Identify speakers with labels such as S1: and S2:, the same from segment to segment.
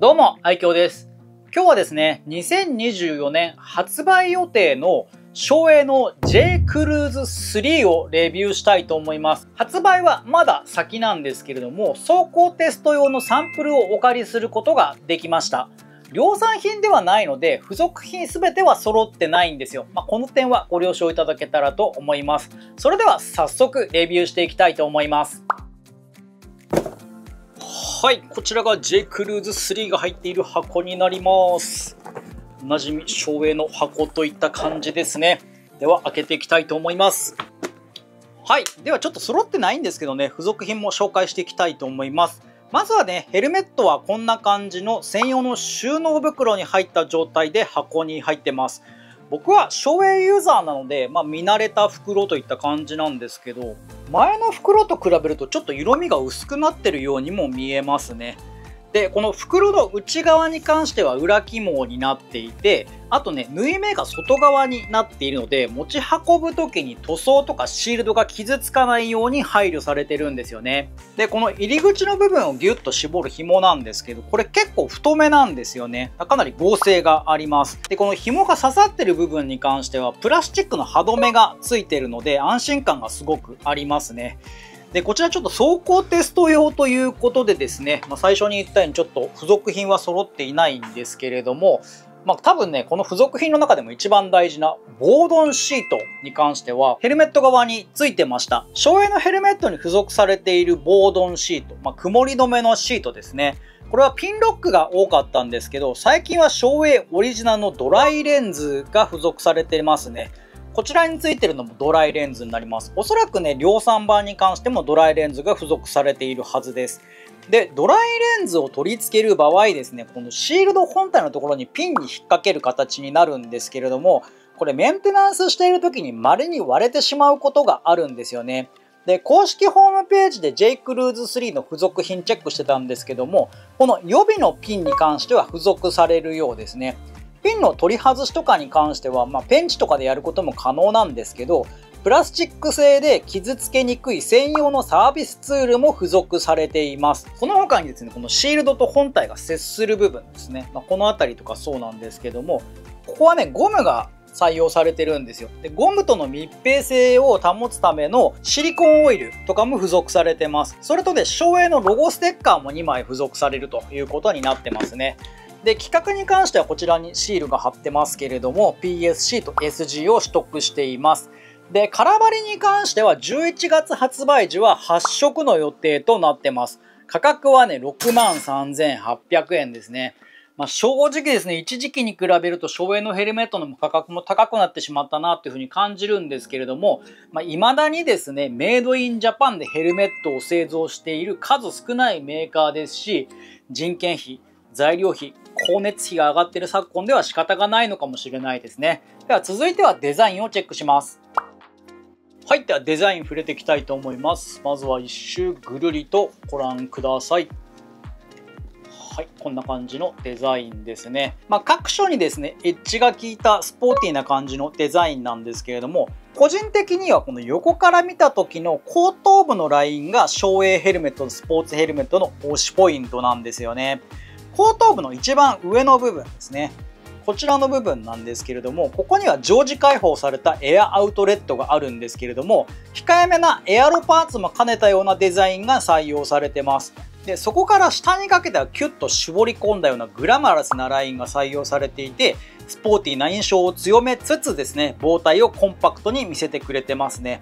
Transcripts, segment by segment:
S1: どうも、愛嬌です。今日はですね、2024年発売予定の省エの J クルーズ3をレビューしたいと思います。発売はまだ先なんですけれども、走行テスト用のサンプルをお借りすることができました。量産品ではないので、付属品全ては揃ってないんですよ。まあ、この点はご了承いただけたらと思います。それでは早速レビューしていきたいと思います。はい、こちらが J クルーズ3が入っている箱になります。おなじみ省エの箱といった感じですね。では開けていきたいと思います。はい、ではちょっと揃ってないんですけどね、付属品も紹介していきたいと思います。まずはね、ヘルメットはこんな感じの専用の収納袋に入った状態で箱に入ってます。僕は省エユーザーなので、まあ、見慣れた袋といった感じなんですけど前の袋と比べるとちょっと色味が薄くなってるようにも見えますね。でこの袋の内側に関しては裏起毛になっていてあとね縫い目が外側になっているので持ち運ぶ時に塗装とかシールドが傷つかないように配慮されてるんですよね。でこの入り口の部分をギュッと絞る紐なんですけどこれ結構太めなんですよね。かなり合成があります。でこの紐が刺さってる部分に関してはプラスチックの歯止めがついてるので安心感がすごくありますね。で、こちらちょっと走行テスト用ということでですね、まあ、最初に言ったようにちょっと付属品は揃っていないんですけれども、まあ、多分ね、この付属品の中でも一番大事な防ンシートに関しては、ヘルメット側についてました。省エのヘルメットに付属されている防ンシート、まあ、曇り止めのシートですね。これはピンロックが多かったんですけど、最近は省エオリジナルのドライレンズが付属されてますね。こちらについてるのもドライレンズになります。おそらくね、量産版に関してもドライレンズが付属されているはずです。で、ドライレンズを取り付ける場合ですね、このシールド本体のところにピンに引っ掛ける形になるんですけれども、これメンテナンスしている時に稀に割れてしまうことがあるんですよね。で、公式ホームページで J クルーズ3の付属品チェックしてたんですけども、この予備のピンに関しては付属されるようですね。ピンの取り外しとかに関しては、まあ、ペンチとかでやることも可能なんですけど、プラスチック製で傷つけにくい専用のサービスツールも付属されています。その他にですね、このシールドと本体が接する部分ですね。まあ、この辺りとかそうなんですけども、ここはね、ゴムが採用されてるんですよ。で、ゴムとの密閉性を保つためのシリコンオイルとかも付属されてます。それとで、省エのロゴステッカーも2枚付属されるということになってますね。で、規格に関してはこちらにシールが貼ってますけれども、PSC と SG を取得しています。で、空張りに関しては11月発売時は8色の予定となってます。価格はね、6万3800円ですね。まあ、正直ですね、一時期に比べると省エのヘルメットの価格も高くなってしまったなというふうに感じるんですけれども、まあ、未だにですね、メイドインジャパンでヘルメットを製造している数少ないメーカーですし、人件費、材料費、光熱費が上がっている昨今では仕方がないのかもしれないですね。では続いてはデザインをチェックします。はい。ではデザイン触れていきたいと思います。まずは一周ぐるりとご覧ください。はい、こんな感じのデザインですね。まあ、各所にですね、エッジが効いたスポーティーな感じのデザインなんですけれども、個人的にはこの横から見た時の後頭部のラインが省エヘルメット、スポーツヘルメットの推しポイントなんですよね。後頭部の一番上の部分ですね。こちらの部分なんですけれども、ここには常時開放されたエアアウトレットがあるんですけれども、控えめなエアロパーツも兼ねたようなデザインが採用されてます。で、そこから下にかけてはキュッと絞り込んだようなグラマラスなラインが採用されていて、スポーティーな印象を強めつつですね、膨体をコンパクトに見せてくれてますね。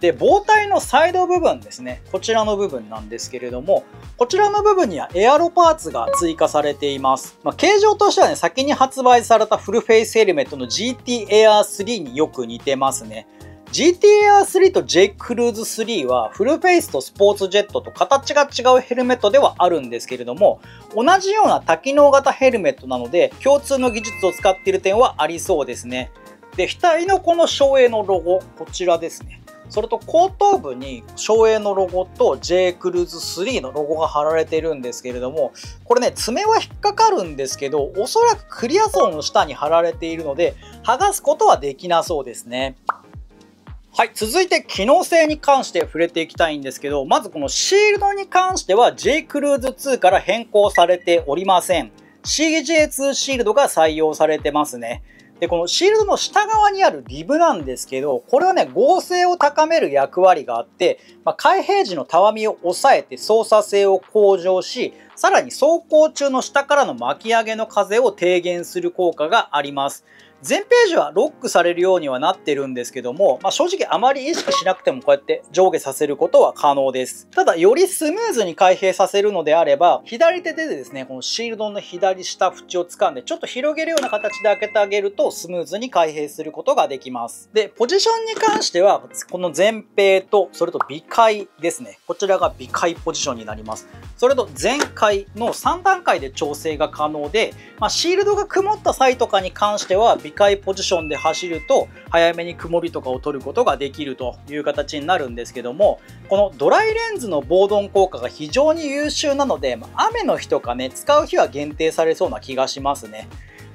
S1: で、膨体のサイド部分ですね。こちらの部分なんですけれども、こちらの部分にはエアロパーツが追加されています。まあ、形状としてはね、先に発売されたフルフェイスヘルメットの GT Air 3によく似てますね。GT Air 3と J クルーズ3はフルフェイスとスポーツジェットと形が違うヘルメットではあるんですけれども同じような多機能型ヘルメットなので共通の技術を使っている点はありそうですね。で、額のこの省エのロゴ、こちらですね。それと後頭部に省エのロゴと J クルーズ3のロゴが貼られてるんですけれども、これね、爪は引っかかるんですけど、おそらくクリア層の下に貼られているので、剥がすことはできなそうですね。はい、続いて機能性に関して触れていきたいんですけど、まずこのシールドに関しては J クルーズ2から変更されておりません。CJ2 シールドが採用されてますね。で、このシールドの下側にあるリブなんですけど、これはね、合成を高める役割があって、まあ、開閉時のたわみを抑えて操作性を向上し、さらに走行中の下からの巻き上げの風を低減する効果があります。全ページはロックされるようにはなってるんですけども、まあ、正直あまり意識しなくてもこうやって上下させることは可能です。ただ、よりスムーズに開閉させるのであれば、左手でですね、このシールドの左下縁を掴んで、ちょっと広げるような形で開けてあげると、スムーズに開閉することができます。で、ポジションに関しては、この前閉と、それと尾回ですね。こちらが尾回ポジションになります。それと前回の3段階で調整が可能で、まあ、シールドが曇った際とかに関しては、微回ポジションで走ると早めに曇りとかを取ることができるという形になるんですけどもこのドライレンズの防丼効果が非常に優秀なので雨の日とかね使う日は限定されそうな気がしますね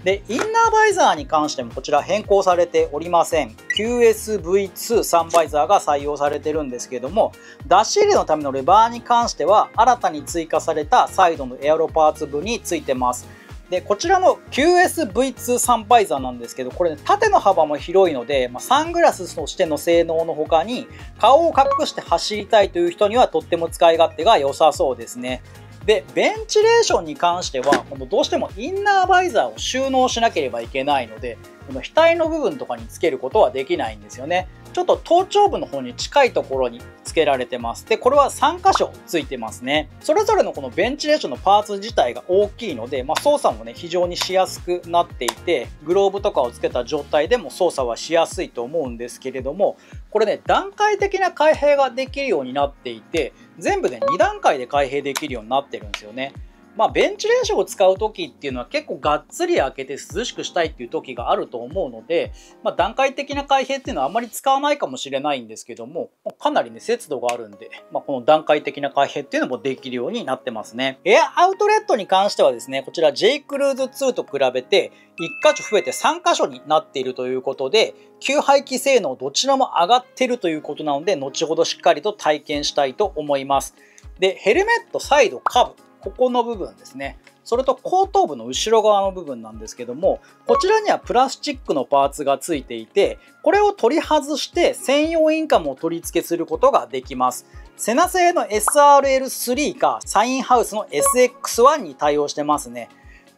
S1: で、インナーバイザーに関してもこちら変更されておりません。QSV2 サンバイザーが採用されてるんですけども、出し入れのためのレバーに関しては新たに追加されたサイドのエアロパーツ部についてます。で、こちらの QSV2 サンバイザーなんですけど、これ、ね、縦の幅も広いので、まあ、サングラスとしての性能の他に、顔を隠して走りたいという人にはとっても使い勝手が良さそうですね。で、ベンチレーションに関しては、このどうしてもインナーバイザーを収納しなければいけないので、この額の部分とかにつけることはできないんですよね。ちょっと頭頂部の方に近いところに付けられてます。で、これは3箇所付いてますね。それぞれのこのベンチレーションのパーツ自体が大きいので、まあ、操作もね、非常にしやすくなっていて、グローブとかをつけた状態でも操作はしやすいと思うんですけれども、これね、段階的な開閉ができるようになっていて、全部で2段階で開閉できるようになってるんですよね。まあ、ベンチレーションを使う時っていうのは結構がっつり開けて涼しくしたいっていう時があると思うので、まあ、段階的な開閉っていうのはあまり使わないかもしれないんですけども、かなりね、節度があるんで、まあ、この段階的な開閉っていうのもできるようになってますね。エアアウトレットに関してはですね、こちら J クルーズ2と比べて、1箇所増えて3箇所になっているということで、吸排気性能どちらも上がってるということなので、後ほどしっかりと体験したいと思います。で、ヘルメット、サイド、カブ。ここの部分ですね。それと後頭部の後ろ側の部分なんですけども、こちらにはプラスチックのパーツがついていて、これを取り外して専用インカムを取り付けすることができます。セナ製の SRL3 かサインハウスの SX1 に対応してますね。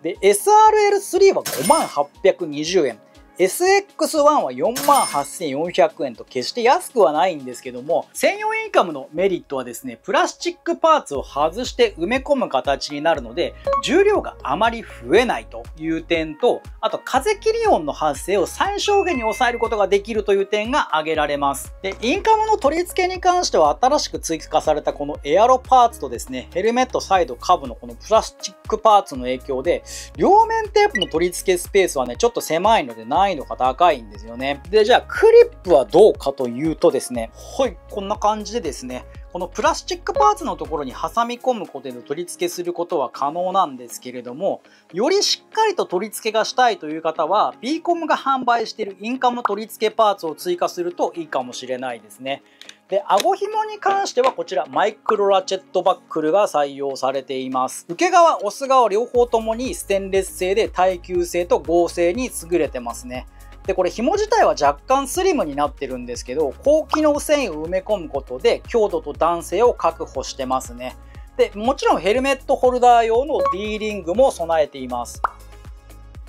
S1: で、SRL3 は5820円。SX1 は48,400円と決して安くはないんですけども、専用インカムのメリットはですね、プラスチックパーツを外して埋め込む形になるので、重量があまり増えないという点と、あと風切り音の発生を最小限に抑えることができるという点が挙げられます。で、インカムの取り付けに関しては新しく追加されたこのエアロパーツとですね、ヘルメットサイド下部のこのプラスチックパーツの影響で、両面テープの取り付けスペースはね、ちょっと狭いので難易度が高いんですよね。で、じゃあクリップはどうかというとですね、はい、こんな感じでですね、このプラスチックパーツのところに挟み込むことで取り付けすることは可能なんですけれども、よりしっかりと取り付けがしたいという方は、ビーコムが販売しているインカム取り付けパーツを追加するといいかもしれないですね。で、顎紐に関してはこちらマイクロラチェットバックルが採用されています。受け側、押す側両方ともにステンレス製で耐久性と合成に優れてますね。で、これ紐自体は若干スリムになってるんですけど、高機能繊維を埋め込むことで強度と弾性を確保してますね。で、もちろんヘルメットホルダー用の D リングも備えています。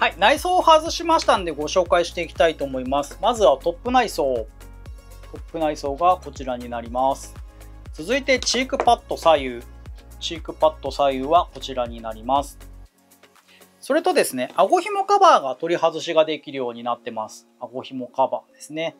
S1: はい、内装を外しましたんでご紹介していきたいと思います。まずはトップ内装。トップ内装がこちらになります。続いてチークパッド左右。チークパッド左右はこちらになります。それとですね、顎紐カバーが取り外しができるようになってます。顎紐カバーですね。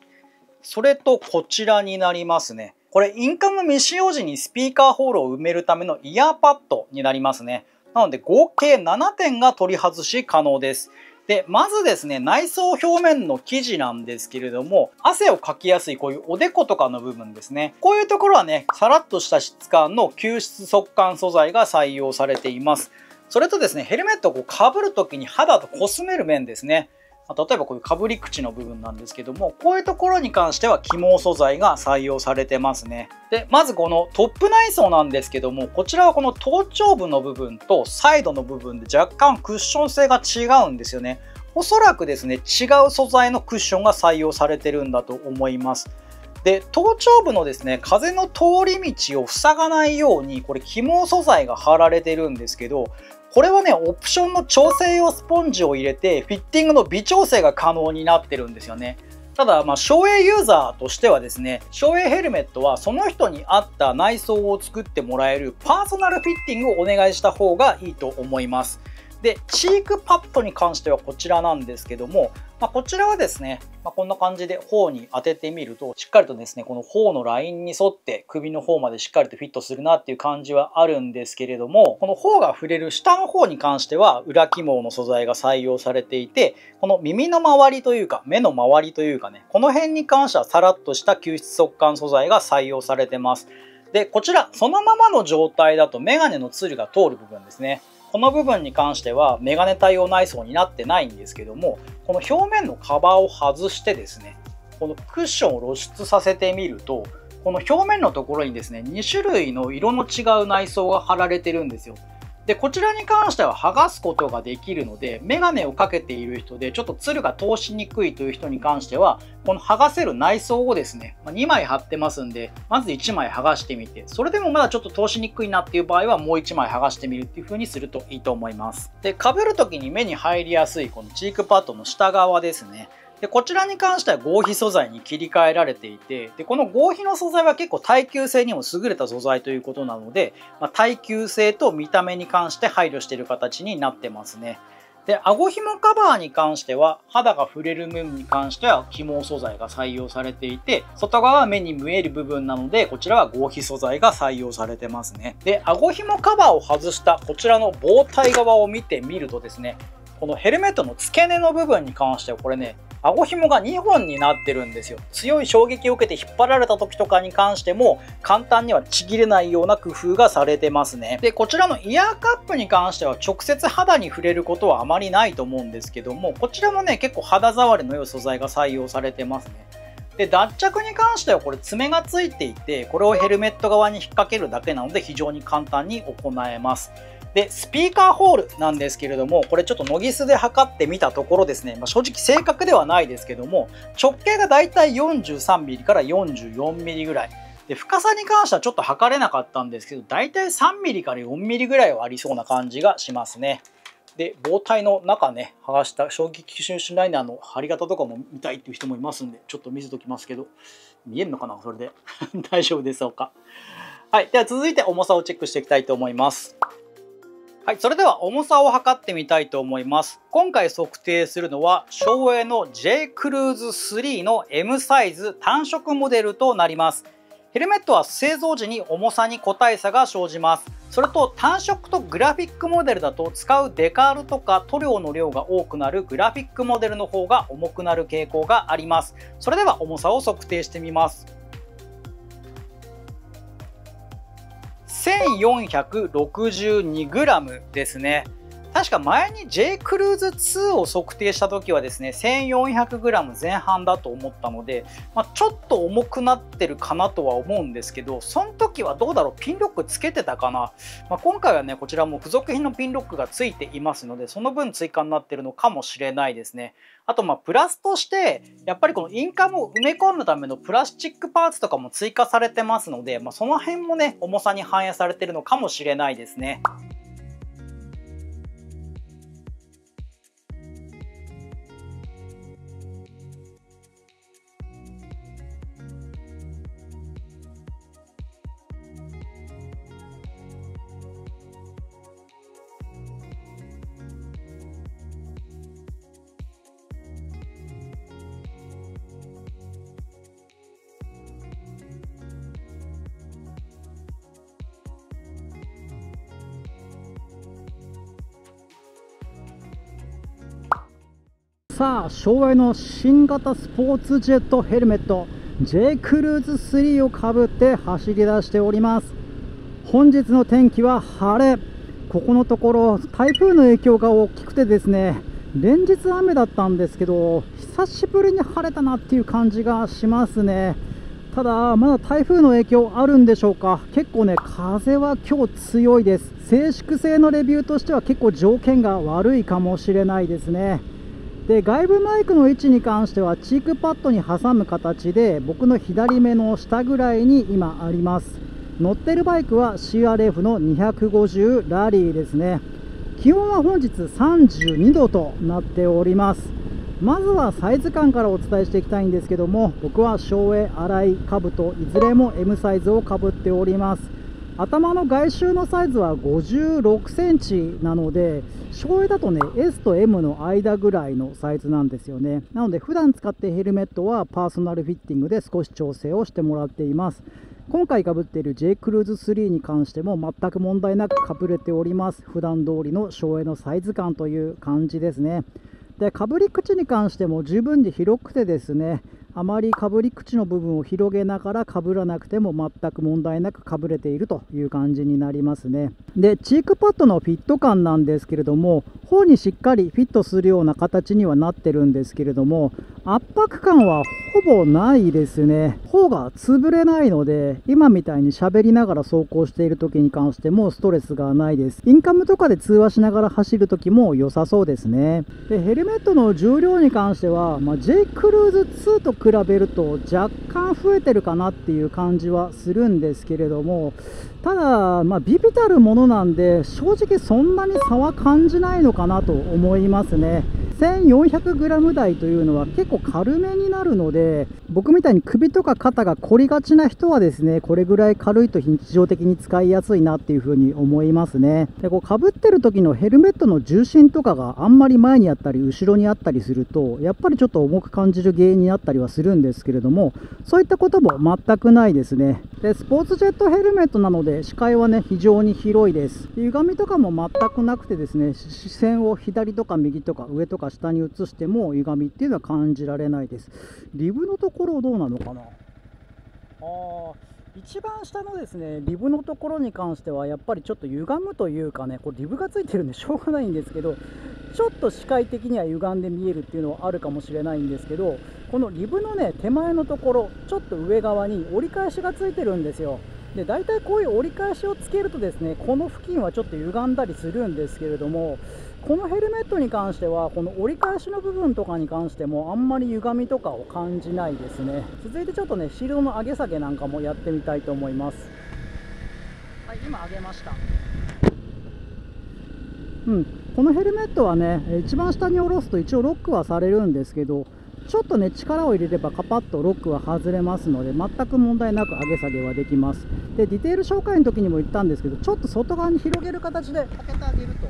S1: それとこちらになりますね。これインカム未使用時にスピーカーホールを埋めるためのイヤーパッドになりますね。なので合計7点が取り外し可能です。で、まずですね、内装表面の生地なんですけれども、汗をかきやすいこういうおでことかの部分ですね。こういうところはね、さらっとした質感の吸湿速乾素材が採用されています。それとですね、ヘルメットをこう被る時に肌とこすめる面ですね。ま例えばこういうかぶり口の部分なんですけどもこういうところに関しては起毛素材が採用されてますね。でまずこのトップ内装なんですけどもこちらはこの頭頂部の部分とサイドの部分で若干クッション性が違うんですよね。おそらくですね違う素材のクッションが採用されてるんだと思います。で頭頂部のですね風の通り道を塞がないようにこれ起毛素材が貼られてるんですけどこれはね、オプションの調整用スポンジを入れて、フィッティングの微調整が可能になってるんですよね。ただ、まあ、省エユーザーとしてはですね、省エヘルメットはその人に合った内装を作ってもらえるパーソナルフィッティングをお願いした方がいいと思います。で、チークパッドに関してはこちらなんですけども、まあ、こちらはですね、まあ、こんな感じで頬に当ててみると、しっかりとですね、この頬のラインに沿って首の方までしっかりとフィットするなっていう感じはあるんですけれども、この頬が触れる下の方に関しては裏起毛の素材が採用されていて、この耳の周りというか、目の周りというかね、この辺に関してはさらっとした吸湿速乾素材が採用されてます。で、こちら、そのままの状態だとメガネのツルが通る部分ですね。この部分に関してはメガネ対応内装になってないんですけどもこの表面のカバーを外してですねこのクッションを露出させてみるとこの表面のところにですね2種類の色の違う内装が貼られてるんですよ。で、こちらに関しては剥がすことができるので、メガネをかけている人で、ちょっとツルが通しにくいという人に関しては、この剥がせる内装をですね、2枚貼ってますんで、まず1枚剥がしてみて、それでもまだちょっと通しにくいなっていう場合は、もう1枚剥がしてみるっていう風にするといいと思います。で、被る時に目に入りやすいこのチークパッドの下側ですね。でこちらに関しては合皮素材に切り替えられていてでこの合皮の素材は結構耐久性にも優れた素材ということなので、まあ、耐久性と見た目に関して配慮している形になってますね。で、顎紐カバーに関しては、肌が触れる面に関しては起毛素材が採用されていて、外側は目に見える部分なので、こちらは合皮素材が採用されてますね。で、顎紐カバーを外したこちらの棒体側を見てみるとですね、このヘルメットの付け根の部分に関してはこれね、顎紐が2本になってるんですよ。強い衝撃を受けて引っ張られた時とかに関しても簡単にはちぎれないような工夫がされてますね。でこちらのイヤーカップに関しては直接肌に触れることはあまりないと思うんですけどもこちらもね結構肌触りの良い素材が採用されてますね。で脱着に関してはこれ爪がついていてこれをヘルメット側に引っ掛けるだけなので非常に簡単に行えます。で、スピーカーホールなんですけれども、これちょっとノギスで測ってみたところですね、まあ、正直正確ではないですけども、直径がだいたい 43mm から 44mm ぐらい。で、深さに関してはちょっと測れなかったんですけど、だいたい 3mm から 4mm ぐらいはありそうな感じがしますね。で、棒体の中ね、剥がした衝撃吸収ライナーの貼り方とかも見たいっていう人もいますんで、ちょっと見せときますけど、見えるのかなそれで。大丈夫でしょうか。はい。では続いて重さをチェックしていきたいと思います。はい、それでは重さを測ってみたいと思います。今回測定するのは、省エの J クルーズ3の M サイズ単色モデルとなります。ヘルメットは製造時に重さに個体差が生じます。それと単色とグラフィックモデルだと使うデカールとか塗料の量が多くなるグラフィックモデルの方が重くなる傾向があります。それでは重さを測定してみます。1462g ですね。確か前に J クルーズ2を測定した時はですね 1400g 前半だと思ったので、まあ、ちょっと重くなってるかなとは思うんですけどその時はどうだろう？ピンロックつけてたかな、まあ、今回はねこちらも付属品のピンロックがついていますのでその分追加になってるのかもしれないですね。あとまあプラスとしてやっぱりこのインカムを埋め込むためのプラスチックパーツとかも追加されてますので、まあ、その辺もね重さに反映されてるのかもしれないですね。さあ昭和の新型スポーツジェットヘルメット J クルーズ3をかぶって走り出しております。本日の天気は晴れ。ここのところ台風の影響が大きくてですね
S2: 連日雨だったんですけど久しぶりに晴れたなっていう感じがしますね。ただまだ台風の影響あるんでしょうか。結構ね風は今日強いです。静粛性のレビューとしては結構条件が悪いかもしれないですね。で外部マイクの位置に関してはチークパッドに挟む形で僕の左目の下ぐらいに今あります。乗ってるバイクは CRF の250ラリーですね。気温は本日32度となっております。まずはサイズ感からお伝えしていきたいんですけども僕は省エ粗い兜いずれも M サイズをかぶっております。頭の外周のサイズは56センチなので省エだとね S と M の間ぐらいのサイズなんですよね。なので普段使ってヘルメットはパーソナルフィッティングで少し調整をしてもらっています。今回かぶっている J クルーズ3に関しても全く問題なくかぶれております。普段通りの省エのサイズ感という感じですね。でかぶり口に関しても十分に広くてですねあまりかぶり口の部分を広げながらかぶらなくても全く問題なくかぶれているという感じになりますね。でチークパッドのフィット感なんですけれども頬にしっかりフィットするような形にはなってるんですけれども圧迫感はほぼないですね。頬が潰れないので今みたいに喋りながら走行している時に関してもストレスがないです。インカムとかで通話しながら走る時も良さそうですね。でヘルメットの重量に関しては、まあ、J クルーズ2と比べると若干増えてるかなっていう感じはするんですけれどもただ、まあ、ビビたるものなんで正直そんなに差は感じないのかなと思いますね。1400g 台というのは結構軽めになるので僕みたいに首とか肩が凝りがちな人はですねこれぐらい軽いと日常的に使いやすいなっていうふうに思いますね。でこうかぶってる時のヘルメットの重心とかがあんまり前にあったり後ろにあったりするとやっぱりちょっと重く感じる原因になったりはするんですけれどもそういったことも全くないですね。でスポーツジェットヘルメットなので視界はね非常に広いです。歪みとかも全くなくてですね視線を左とか右とか上とか下に移しても歪みっていうのは感じられないです。リブのところどうなのかな？あ一番下のですねリブのところに関してはやっぱりちょっと歪むというかねこれリブがついてるんでしょうがないんですけどちょっと視界的には歪んで見えるっていうのはあるかもしれないんですけどこのリブのね手前のところちょっと上側に折り返しがついてるんですよ。で大体こういう折り返しをつけるとですねこの付近はちょっと歪んだりするんですけれどもこのヘルメットに関してはこの折り返しの部分とかに関してもあんまり歪みとかを感じないですね。続いてちょっとねシールドの上げ下げなんかもやってみたいと思います。はい今上げました。うん。このヘルメットはね一番下に下ろすと一応ロックはされるんですけどちょっとね力を入れればカパッとロックは外れますので全く問題なく上げ下げはできます。でディテール紹介の時にも言ったんですけどちょっと外側に広げる形で開けてあげると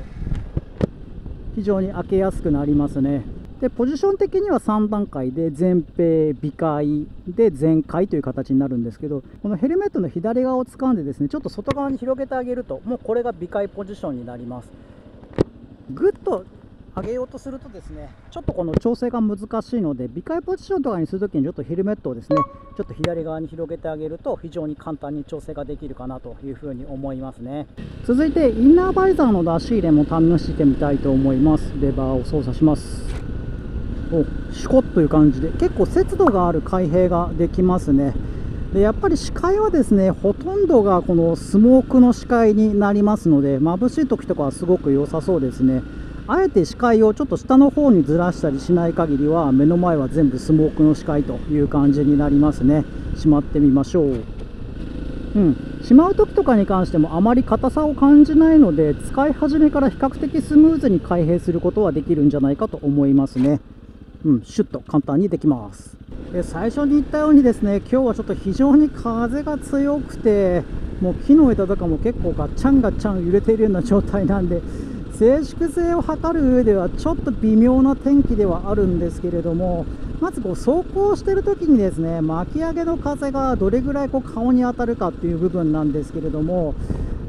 S2: 非常に開けやすくなりますね。でポジション的には3段階で前平尾回で全開という形になるんですけどこのヘルメットの左側を掴んでですねちょっと外側に広げてあげるともうこれが尾回ポジションになります。ぐっと上げようとするとですねちょっとこの調整が難しいので尾回ポジションとかにするときにちょっとヘルメットをですねちょっと左側に広げてあげると非常に簡単に調整ができるかなというふうに思いますね。続いてインナーバイザーの出し入れも試してみたいと思います。レバーを操作します。おシコッという感じで結構節度がある開閉ができますね。でやっぱり視界はですねほとんどがこのスモークの視界になりますので眩しい時とかはすごく良さそうですね。あえて視界をちょっと下の方にずらしたりしない限りは目の前は全部スモークの視界という感じになりますね。しまってみましょう。うん。しまう時とかに関してもあまり硬さを感じないので使い始めから比較的スムーズに開閉することはできるんじゃないかと思いますね。うん。シュッと簡単にできます。で最初に言ったようにですね今日はちょっと非常に風が強くてもう木の枝とかも結構ガッチャンガッチャン揺れているような状態なんで静粛性を測る上ではちょっと微妙な天気ではあるんですけれどもまずこう走行している時にですね巻き上げの風がどれぐらいこう顔に当たるかっていう部分なんですけれども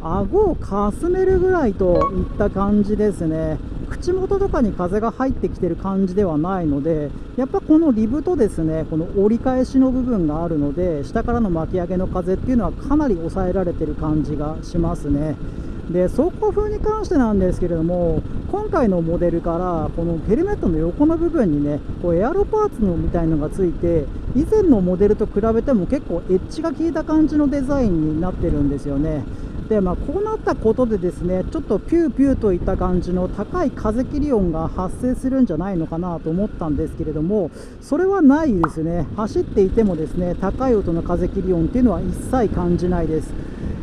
S2: 顎をかすめるぐらいといった感じですね。口元とかに風が入ってきてる感じではないのでやっぱこのリブとですねこの折り返しの部分があるので下からの巻き上げの風っていうのはかなり抑えられてる感じがしますね。で走行風に関してなんですけれども今回のモデルからこのヘルメットの横の部分にねこうエアロパーツのみたいのがついて以前のモデルと比べても結構エッジが効いた感じのデザインになってるんですよね。でまあ、こうなったことでですねちょっとピューピューといった感じの高い風切り音が発生するんじゃないのかなと思ったんですけれどもそれはないですね。走っていてもですね高い音の風切り音っていうのは一切感じないです。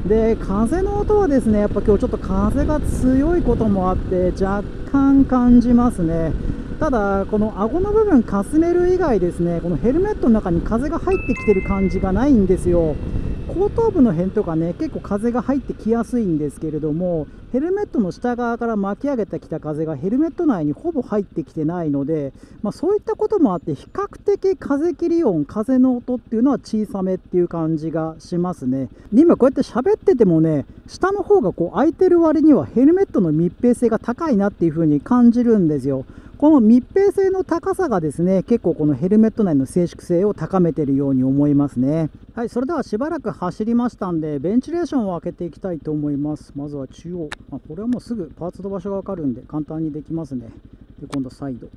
S2: で風の音はですねやっぱ今日ちょっと風が強いこともあって若干感じますね。ただ、この顎の部分かすめる以外ですねこのヘルメットの中に風が入ってきてる感じがないんですよ。後頭部の辺とかね結構風が入ってきやすいんですけれどもヘルメットの下側から巻き上げてきた風がヘルメット内にほぼ入ってきてないので、まあ、そういったこともあって比較的風切り音風の音っていうのは小さめっていう感じがしますね。で今こうやって喋っててもね下の方がこう空いてる割にはヘルメットの密閉性が高いなっていう風に感じるんですよ。この密閉性の高さがですね結構このヘルメット内の静粛性を高めているように思いますね。はいそれではしばらく走りましたんでベンチレーションを開けていきたいと思います。まずは中央、まあ、これはもうすぐパーツの場所がわかるんで簡単にできますね。で今度サイド。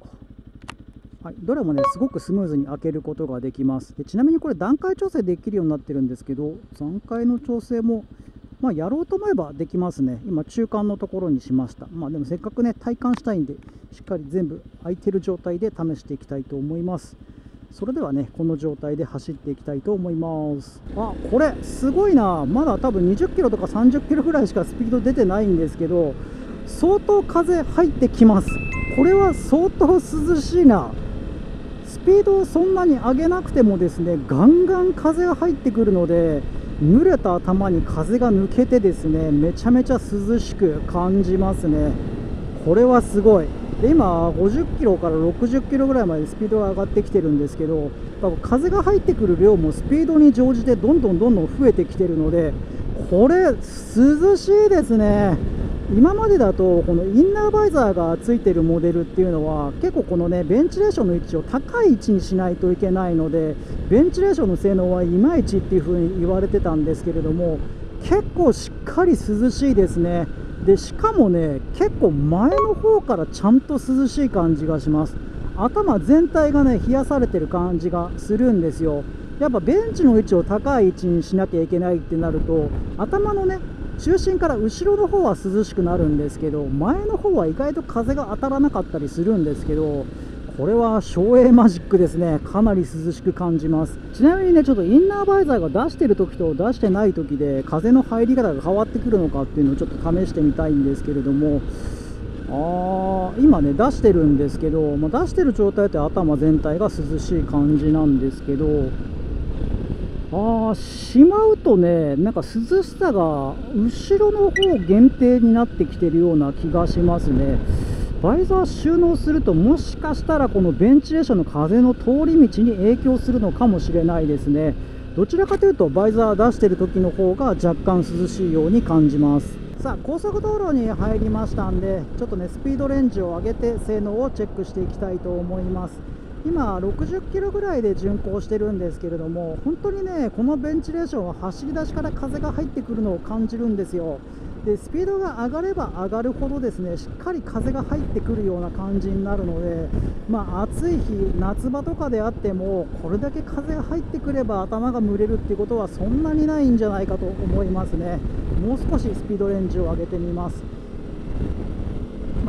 S2: はい、どれもねすごくスムーズに開けることができます。でちなみにこれ段階調整できるようになってるんですけど段階の調整もまあ、やろうと思えばできますね。今、中間のところにしました。まあ、でもせっかくね、体感したいんで、しっかり全部空いてる状態で試していきたいと思います。それではね、この状態で走っていきたいと思います。あ、これ、すごいな。まだ多分20キロとか30キロぐらいしかスピード出てないんですけど、相当風入ってきます。これは相当涼しいな。スピードをそんなに上げなくてもですね、ガンガン風が入ってくるので、濡れた頭に風が抜けてですねめちゃめちゃ涼しく感じますね。これはすごい。で今50キロから60キロぐらいまでスピードが上がってきてるんですけど風が入ってくる量もスピードに乗じてどんどんどんどん増えてきてるのでこれ涼しいですね。今までだとこのインナーバイザーがついてるモデルっていうのは結構このねベンチレーションの位置を高い位置にしないといけないのでベンチレーションの性能はいまいちっていう風に言われてたんですけれども結構しっかり涼しいですね。でしかもね結構前の方からちゃんと涼しい感じがします。頭全体がね冷やされてる感じがするんですよ。やっぱベンチの位置を高い位置にしなきゃいけないってなると頭のね中心から後ろの方は涼しくなるんですけど前の方は意外と風が当たらなかったりするんですけどこれは省エマジックですね。かなり涼しく感じます。ちなみにねちょっとインナーバイザーが出してる時と出してない時で風の入り方が変わってくるのかっていうのをちょっと試してみたいんですけれども。あー今ね出してるんですけど、まあ、出してる状態って頭全体が涼しい感じなんですけどあしまうとねなんか涼しさが後ろの方限定になってきてるような気がしますね。バイザー収納するともしかしたらこのベンチレーションの風の通り道に影響するのかもしれないですね。どちらかというとバイザー出してる時の方が若干涼しいように感じます。さあ高速道路に入りましたんでちょっとねスピードレンジを上げて性能をチェックしていきたいと思います。今60キロぐらいで巡航してるんですけれども本当にねこのベンチレーションは走り出しから風が入ってくるのを感じるんですよ。でスピードが上がれば上がるほどですねしっかり風が入ってくるような感じになるので、まあ、暑い日、夏場とかであってもこれだけ風が入ってくれば頭が蒸れるっていうことはそんなにないんじゃないかと思いますね。もう少しスピードレンジを上げてみます。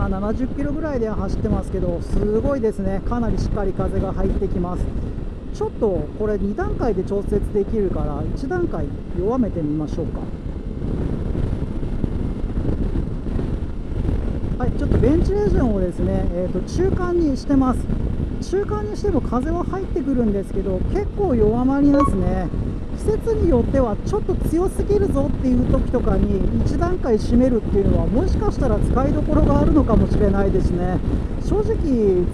S2: まあ、70キロぐらいで走ってますけどすごいですね。かなりしっかり風が入ってきます。ちょっとこれ2段階で調節できるから1段階弱めてみましょうか。はいちょっとベンチレーションをですね、えー、と中間にしてます。中間にしても風は入ってくるんですけど結構弱まりますね。季節によってはちょっと強すぎるぞっていう時とかに1段階締めるっていうのはもしかしたら使いどころがあるのかもしれないですね。正直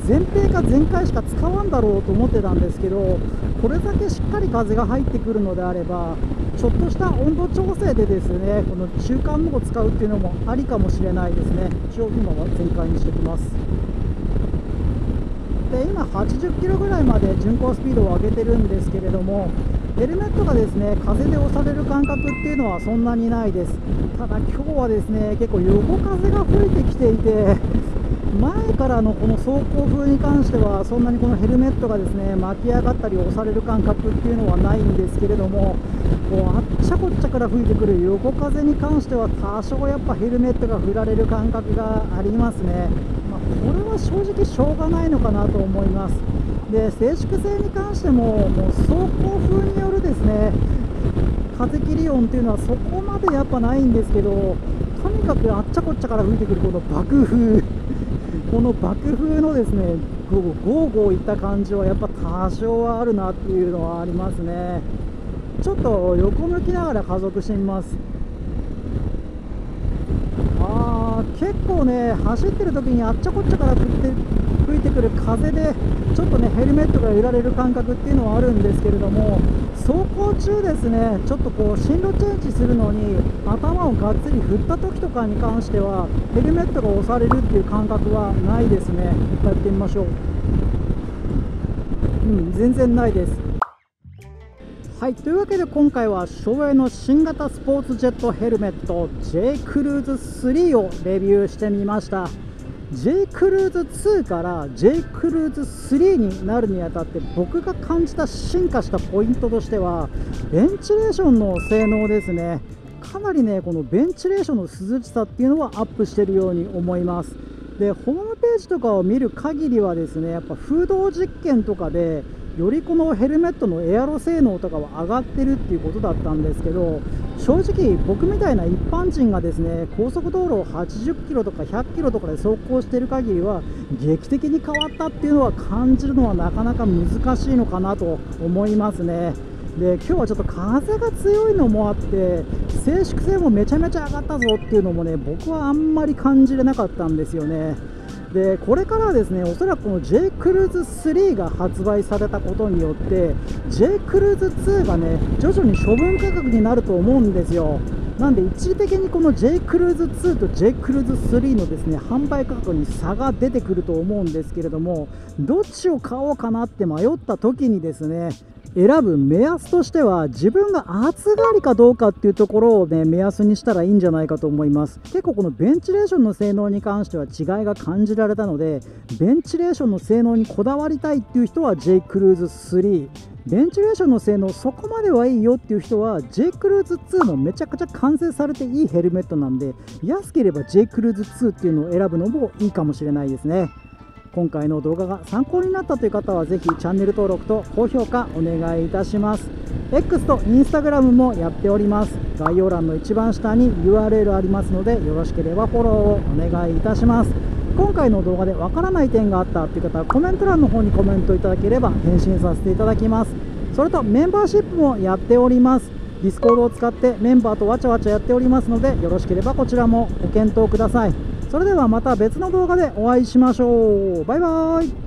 S2: 前閉か全開しか使わんだろうと思ってたんですけどこれだけしっかり風が入ってくるのであればちょっとした温度調整でですねこの中間のを使うっていうのもありかもしれないですね。一応今は全開にしておきます。で今80キロぐらいまで巡航スピードを上げてるんですけれどもヘルメットがですね風で押される感覚っていうのはそんなにないです。ただ今日はですね結構横風が吹いてきていて前からのこの走行風に関してはそんなにこのヘルメットがですね巻き上がったり押される感覚っていうのはないんですけれどもこうあっちゃこっちゃから吹いてくる横風に関しては多少やっぱヘルメットが振られる感覚がありますね、まあ、これは正直しょうがないのかなと思います。で静粛性に関してももう走行風によるですね風切り音っていうのはそこまでやっぱないんですけどとにかくあっちゃこっちゃから吹いてくるこの爆風。この爆風のですねゴーゴーゴーいった感じはやっぱ多少はあるなっていうのはありますね。ちょっと横向きながら加速してみます。あ結構ね走ってる時にあっちゃこっちゃから吹いて吹いてくる風でちょっとねヘルメットが揺られる感覚っていうのはあるんですけれども走行中ですねちょっとこう進路チェンジするのに頭をがっつり振った時とかに関してはヘルメットが押されるっていう感覚はないですね。やってみましょう。うん全然ないです。はいというわけで今回は省エの新型スポーツジェットヘルメット J クルーズ3をレビューしてみました。J クルーズ2から J クルーズ3になるにあたって僕が感じた進化したポイントとしてはベンチレーションの性能ですね。かなりねこのベンチレーションの涼しさっていうのはアップしているように思います。でホームページとかを見る限りはですねやっぱ風洞実験とかでよりこのヘルメットのエアロ性能とかは上がってるっていうことだったんですけど正直僕みたいな一般人がですね高速道路を80キロとか100キロとかで走行している限りは劇的に変わったっていうのは感じるのはなかなか難しいのかなと思いますね。で今日はちょっと風が強いのもあって静粛性もめちゃめちゃ上がったぞっていうのもね僕はあんまり感じれなかったんですよね。でこれからですねおそらくこの J クルーズ3が発売されたことによって J クルーズ2がね徐々に処分価格になると思うんですよ。なんで一時的にこの J クルーズ2と J クルーズ3のですね販売価格に差が出てくると思うんですけれどもどっちを買おうかなって迷った時にですね選ぶ目安としては自分が暑がりかどうかっていうところをね目安にしたらいいんじゃないかと思います。結構このベンチレーションの性能に関しては違いが感じられたのでベンチレーションの性能にこだわりたいっていう人は J クルーズ3ベンチレーションの性能そこまではいいよっていう人は J クルーズ2もめちゃくちゃ完成されていいヘルメットなんで安ければ J クルーズ2っていうのを選ぶのもいいかもしれないですね。今回の動画が参考になったという方はぜひチャンネル登録と高評価お願いいたします。X と Instagram もやっております。概要欄の一番下に URL ありますのでよろしければフォローをお願いいたします。今回の動画でわからない点があったという方はコメント欄の方にコメントいただければ返信させていただきます。それとメンバーシップもやっております。ディスコードを使ってメンバーとわちゃわちゃやっておりますのでよろしければこちらもご検討ください。それではまた別の動画でお会いしましょう。バイバーイ。